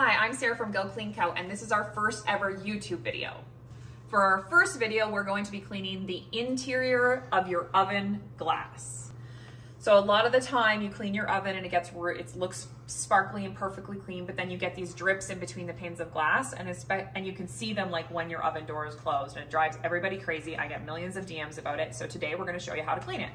Hi, I'm Sarah from GoCleanCo, and this is our first ever YouTube video. For our first video, we're going to be cleaning the interior of your oven glass. So a lot of the time you clean your oven and it gets, it looks sparkly and perfectly clean, but then you get these drips in between the panes of glass and, and you can see them like when your oven door is closed and it drives everybody crazy. I get millions of DMs about it. So today we're gonna show you how to clean it.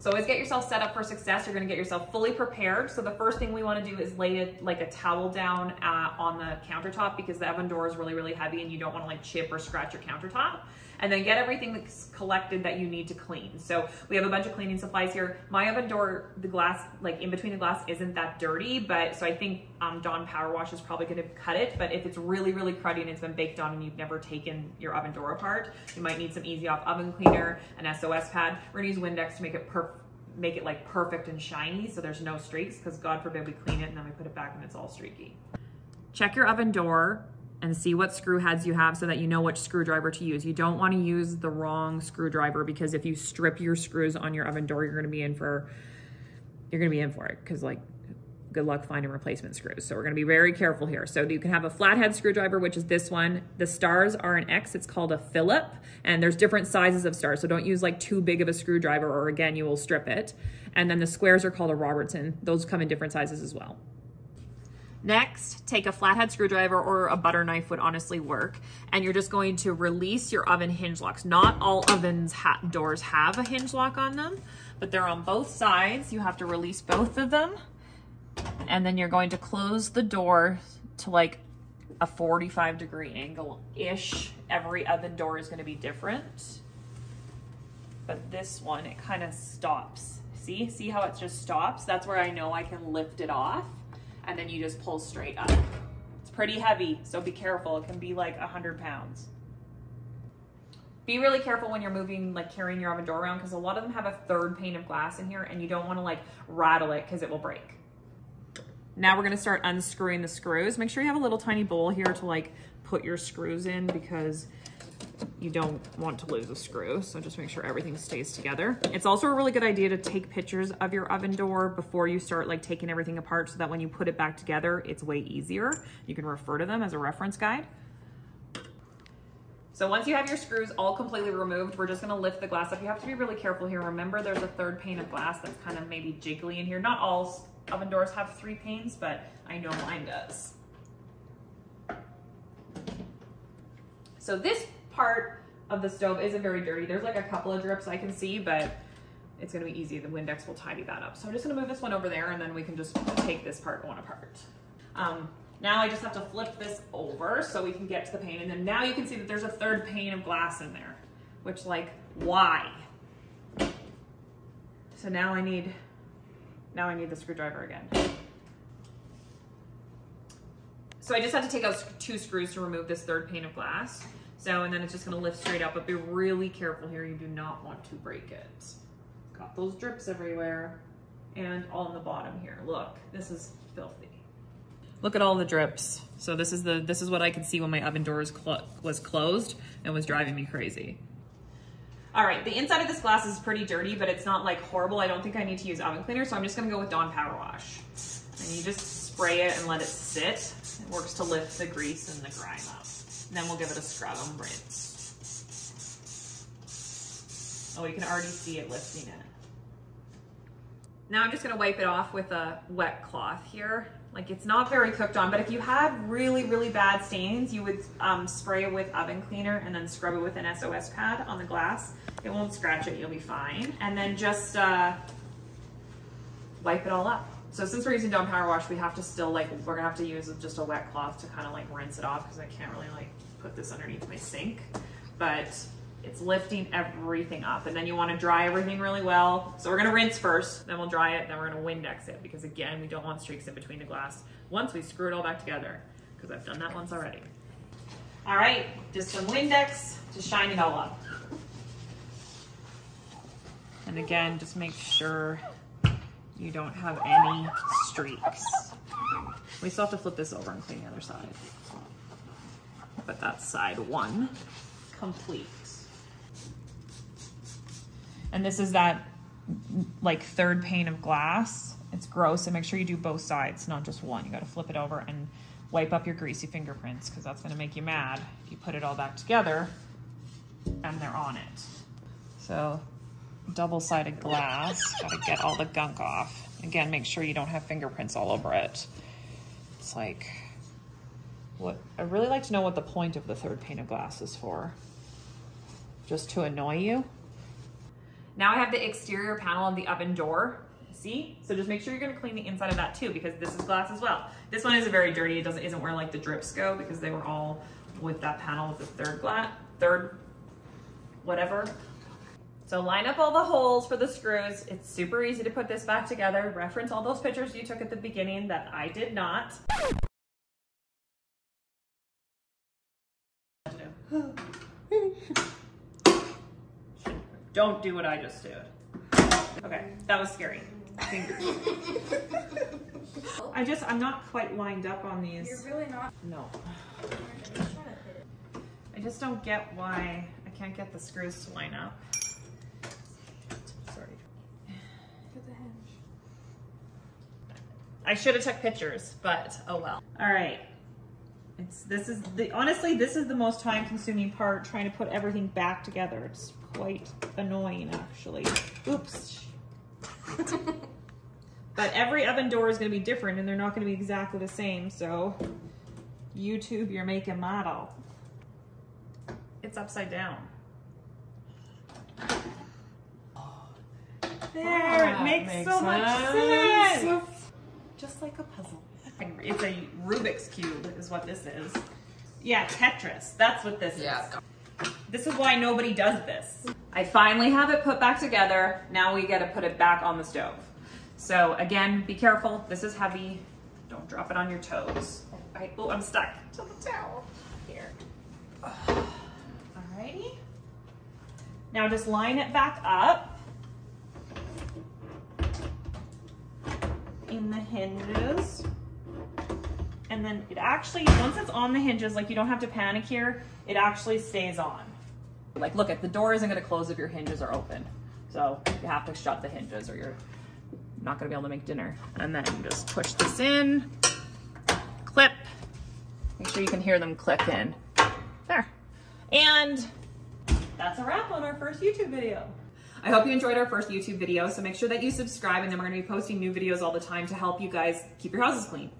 So always get yourself set up for success. You're gonna get yourself fully prepared. So the first thing we wanna do is lay it like a towel down uh, on the countertop because the oven door is really, really heavy and you don't wanna like chip or scratch your countertop and then get everything that's collected that you need to clean. So we have a bunch of cleaning supplies here. My oven door, the glass, like in between the glass isn't that dirty, but so I think um, Dawn Power Wash is probably gonna cut it, but if it's really, really cruddy and it's been baked on and you've never taken your oven door apart, you might need some Easy Off oven cleaner, an SOS pad. We're gonna use Windex to make it perfect make it like perfect and shiny so there's no streaks because God forbid we clean it and then we put it back and it's all streaky. Check your oven door and see what screw heads you have so that you know which screwdriver to use. You don't want to use the wrong screwdriver because if you strip your screws on your oven door, you're going to be in for, you're going to be in for it because like good luck finding replacement screws. So we're gonna be very careful here. So you can have a flathead screwdriver, which is this one. The stars are an X, it's called a Phillip, and there's different sizes of stars. So don't use like too big of a screwdriver or again, you will strip it. And then the squares are called a Robertson. Those come in different sizes as well. Next, take a flathead screwdriver or a butter knife would honestly work. And you're just going to release your oven hinge locks. Not all ovens ha doors have a hinge lock on them, but they're on both sides. You have to release both of them. And then you're going to close the door to like a 45 degree angle-ish. Every oven door is gonna be different. But this one, it kind of stops. See, see how it just stops? That's where I know I can lift it off and then you just pull straight up. It's pretty heavy, so be careful. It can be like 100 pounds. Be really careful when you're moving, like carrying your oven door around because a lot of them have a third pane of glass in here and you don't wanna like rattle it because it will break. Now we're gonna start unscrewing the screws. Make sure you have a little tiny bowl here to like put your screws in because you don't want to lose a screw. So just make sure everything stays together. It's also a really good idea to take pictures of your oven door before you start like taking everything apart so that when you put it back together, it's way easier. You can refer to them as a reference guide. So once you have your screws all completely removed, we're just gonna lift the glass up. You have to be really careful here. Remember there's a third pane of glass that's kind of maybe jiggly in here. Not all oven doors have three panes, but I know mine does. So this part of the stove isn't very dirty. There's like a couple of drips I can see, but it's gonna be easy. The Windex will tidy that up. So I'm just gonna move this one over there and then we can just take this part one apart. Um, now I just have to flip this over so we can get to the pane. And then now you can see that there's a third pane of glass in there, which like, why? So now I need, now I need the screwdriver again. So I just had to take out two screws to remove this third pane of glass. So, and then it's just gonna lift straight up, but be really careful here. You do not want to break it. Got those drips everywhere and on the bottom here. Look, this is filthy. Look at all the drips. So this is the this is what I could see when my oven door was, was closed and was driving me crazy. All right, the inside of this glass is pretty dirty, but it's not like horrible. I don't think I need to use oven cleaner, so I'm just gonna go with Dawn Power Wash. And you just spray it and let it sit. It works to lift the grease and the grime up. Then we'll give it a scrub and rinse. Oh, you can already see it lifting it. Now I'm just gonna wipe it off with a wet cloth here. Like it's not very cooked on, but if you had really, really bad stains, you would um, spray it with oven cleaner and then scrub it with an SOS pad on the glass. It won't scratch it, you'll be fine. And then just uh, wipe it all up. So since we're using Dawn Power Wash, we have to still like, we're gonna have to use just a wet cloth to kind of like rinse it off because I can't really like put this underneath my sink. But it's lifting everything up and then you want to dry everything really well. So we're going to rinse first, then we'll dry it, then we're going to Windex it because again, we don't want streaks in between the glass once we screw it all back together because I've done that once already. All right, just some Windex to shine it all up. And again, just make sure you don't have any streaks. We still have to flip this over and clean the other side. But that's side one complete. And this is that like third pane of glass. It's gross, and make sure you do both sides, not just one. You gotta flip it over and wipe up your greasy fingerprints because that's gonna make you mad if you put it all back together and they're on it. So double-sided glass, gotta get all the gunk off. Again, make sure you don't have fingerprints all over it. It's like, what, I really like to know what the point of the third pane of glass is for. Just to annoy you? Now I have the exterior panel of the oven door. See? So just make sure you're gonna clean the inside of that too because this is glass as well. This one isn't very dirty. It doesn't isn't where like the drips go because they were all with that panel of the third glass, third whatever. So line up all the holes for the screws. It's super easy to put this back together. Reference all those pictures you took at the beginning that I did not. Don't do what I just did. Okay, that was scary. I just, I'm not quite lined up on these. You're really not. No. I'm trying to hit it. I just don't get why I can't get the screws to line up. Sorry. Hit the hinge. I should have took pictures, but oh well. All right. It's this is the honestly this is the most time consuming part trying to put everything back together. It's quite annoying actually. Oops. but every oven door is going to be different and they're not going to be exactly the same. So YouTube your make and model. It's upside down. There, it makes, makes so much sense. sense. Just like a puzzle. It's a Rubik's Cube is what this is. Yeah, Tetris. That's what this Yeah. is. This is why nobody does this. I finally have it put back together. Now we gotta put it back on the stove. So again, be careful. This is heavy. Don't drop it on your toes. I, oh, I'm stuck to the towel. Here. Alrighty. Now just line it back up. in the hinges. And then it actually, once it's on the hinges, like you don't have to panic here, it actually stays on. Like look at the door isn't gonna close if your hinges are open. So you have to shut the hinges or you're not gonna be able to make dinner. And then just push this in, clip. Make sure you can hear them click in. There. And that's a wrap on our first YouTube video. I hope you enjoyed our first YouTube video, so make sure that you subscribe and then we're gonna be posting new videos all the time to help you guys keep your houses clean.